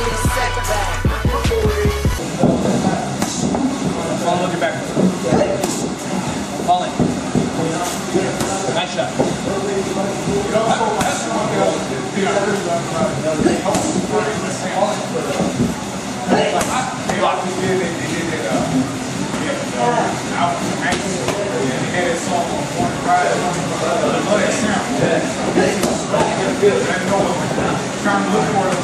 need a setback. Look your back. Fall in. Nice shot. Trying to look for it,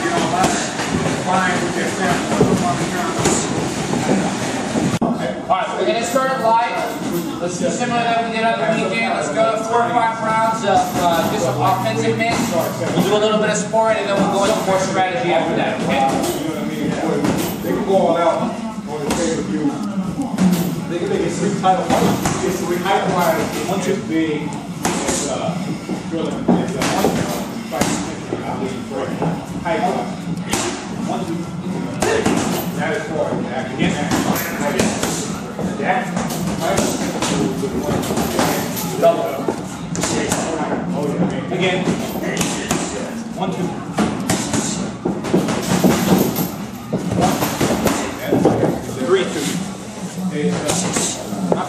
Alright, we're gonna live. Let's do similar that we did on the weekend. Let's go four or five rounds of uh, just offensive mix. We'll do a little bit of sport and then we'll go into more strategy after that, okay? They can go all out on the pay-per-view. They can make it three title fights. It's height wise, one is big, it's, uh, drilling, it's, uh, uh, fight, I believe, for wise. One, two, that is for, again, fight, double. Oh, again, one, two. Three, two. Not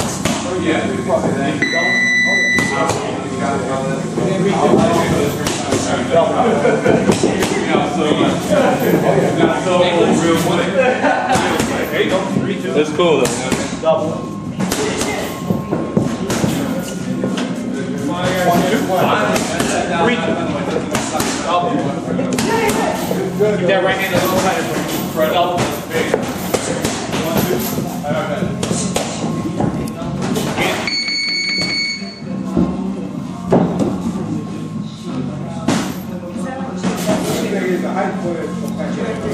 bad. That's cool though. Three. Keep that right hand a little tighter. Double. いうか、はい、こうい、